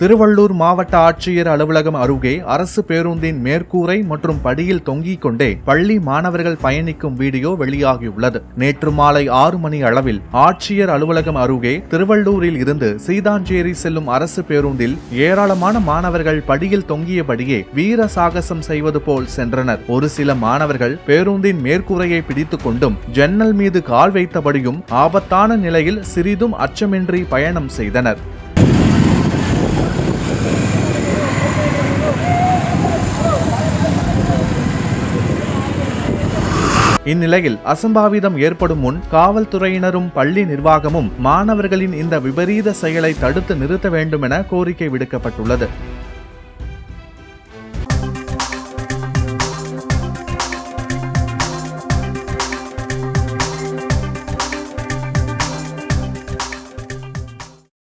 திருவள்ளூர் மாவட்ட ஆட்சியர் அலுவலகம் அருகே அரசு பேருந்தின் மேற்கூரை மற்றும் படியில் தொங்கிக் கொண்டே பள்ளி மாணவர்கள் பயணிக்கும் வீடியோ வெளியாகியுள்ளது. நேற்று மாலை ஆறு மணி அளவில் ஆட்சியர் அலுவலகம் அருகே திருவள்ளூரில் இருந்து சீதாஞ்சேரி செல்லும் அரசு பேருந்தில் ஏராளமான மாணவர்கள் படியில் தொங்கியபடியே வீர சாகசம் செய்வது போல் சென்றனர். ஒரு சில மாணவர்கள் பேருந்தின் மேற்கூரையை பிடித்துக் கொண்டும் ஜன்னல் மீது கால் வைத்தபடியும் ஆபத்தான நிலையில் சிறிதும் அச்சமின்றி பயணம் செய்தனர். இந்நிலையில் அசம்பாவிதம் ஏற்படும் முன் காவல்துறையினரும் பள்ளி நிர்வாகமும் மாணவர்களின் இந்த விபரீத செயலை தடுத்து நிறுத்த வேண்டும் என கோரிக்கை விடுக்கப்பட்டுள்ளது.